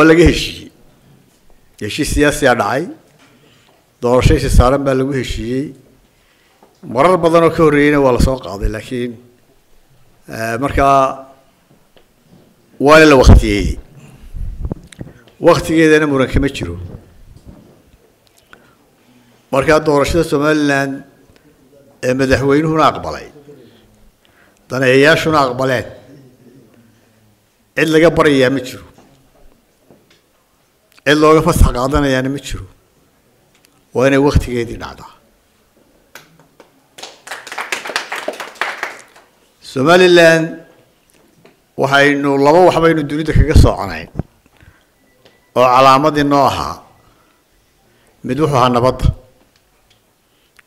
waa laga heshiiyey heshiis siyaasiyaa dhacay doorashaysi saaran baa lagu heshiiyey marar badan oo ka horreeyeyna waa la soo qaaday laakiin markaa waana la waktiyeeyey waktigeedana muran kama jiro. Markaa doorashada somalilan ee madaxweynuhuna aqbalay daneeyayaashuna aqbaleen. Cid laga baryayaa ma jiro cid looga fasax qaadanayaana ma jiro waa inay waktigeedii dhacdaa somalilan waxaynu laba waxbaynu dunida kaga sooconayn oo calaamadii noo ahaa mid wuxuu ahaa nabadda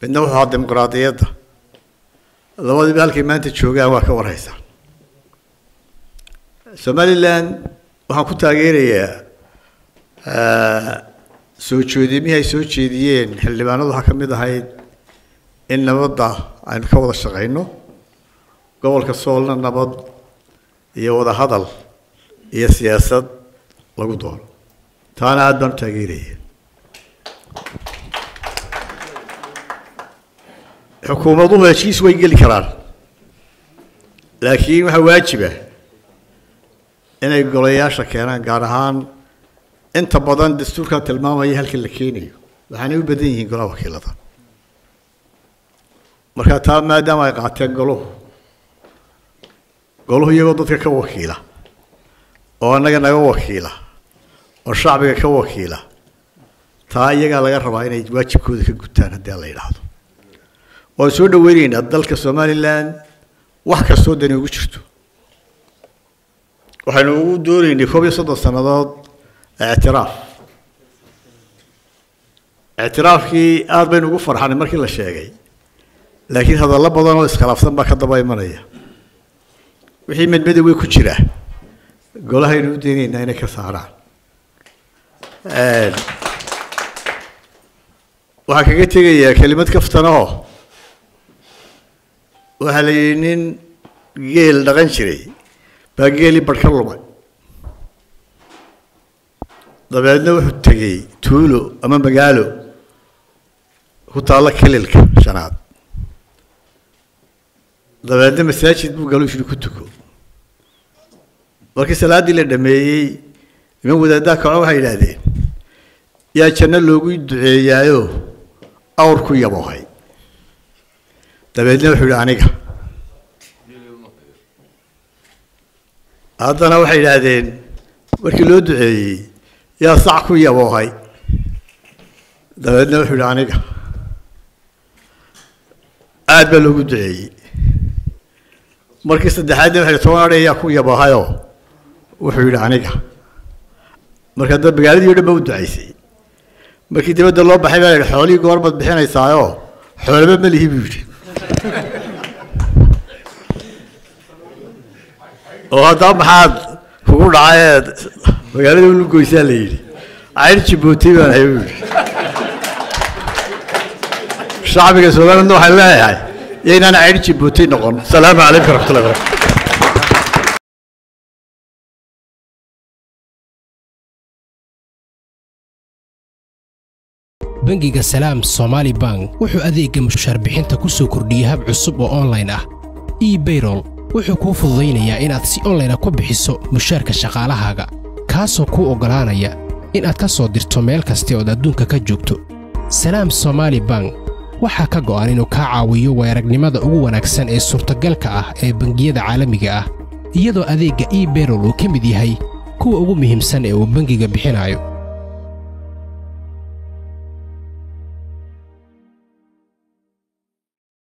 midna wuxuu ahaa dimuqraadiyadda labadiiba halkay maanta joogaan waa ka warhaysaan somalilan waxaan ku taageerayaa soo jeedimihii ay soo jeediyeen? Xildhibaanadu waxaa ka mid ahayd in nabadda aynu ka wada shaqayno gobolka soolna nabad iyo wada hadal iyo siyaasad lagu doono. Taana aada baan u taageeraya. Xukuumaduhu heshiis way geli karaan laakiin waxaa waajiba inay golayaasha keenaan gaar ahaan inta badan dastuurkaa tilmaamaya halka la keenayo. Waxaanay u badan yihiin golaha wakiilada. Marka taa maadaama ay qaateen goluhu goluhu iyagoo dadka ka wakiila oo annaga naga wakiila oo shacbiga ka wakiila taa iyagaa laga rabaa inay waajibkooda ka gutaan haddii la yidhaahdo. Waan soo dhaweyneynaa dalka somalilan wax kastoo dani ugu jirto. Waxaynu ugu dooneynay koob iyo soddon sannadood ictiraaf ictiraafkii aada baynu ugu farxanay markii la sheegay. Laakiin hadallo badan oo iskhilaafsan baa ka daba imanaya. Wixii medmadowey ku jira. Golahaynu u daynaynaa inay ka saaraan. Waxaan kaga tegayaa kelimad kaftanoo waxaa la yidhi nin geel dhaqan jiray baa geelii barh ka lumay dabeedna wuxuu tegey tuulo ama magaalo ku taalla kililka shanaad. Dabeedna masaajid buu galu shiri ku tuko. Markii salaaddii la dhameeyey niman wadaaddaa kaco waxay yidhaahdeen yaa janno loogu duceeyaayo awr ku yaboohay dabeedna wuxuu yidhi aniga. Haddana waxay yidhaahdeen markii loo duceeyey yaa sac ku yaboohay dabeedna wuxuu yidhi aniga aad baa loogu duceeyey. Markii saddexaadna waxay toban adhay yaa ku yaboohayoo wuxuu yidhi aniga marka da magaaladii o dhan ba u ducaysay markii dibadda loo baxay baa la yidhi xoolihii goormaad bixinaysaayoo xoolaba ma lihi buu yidhi. Oo haddaa maxaad kugu dhacayeed magaalada ulugoysaa la yidhi cayr jibuuti baan hay buu yidhi. Shacbiga soomaaliyadna waxaan leeyahay yaynaan cayr jibuuti noqon. Asalaamu calaykum waraxmatullahi barakatu bangiga salaam somaali bank wuxuu adeegga mushaar bixinta ku soo kordhiyey hab cusub oo onlayn ah. E bayrol wuxuu kuu fududaynayaa inaad si onlayna ku bixiso mushaarka shaqaalahaaga kaasoo kuu oggolaanaya inaad ka soo dirto meel kasta ood adduunka ka joogto. Salaam somaali bank waxaa ka go'an inuu kaa caawiyo weeragnimada ugu wanaagsan ee suurtagalka ah ee bangiyada caalamiga ah iyadoo adeegga e bayrol uu ka mid yahay kuwa ugu muhiimsan ee uu bangiga bixinayo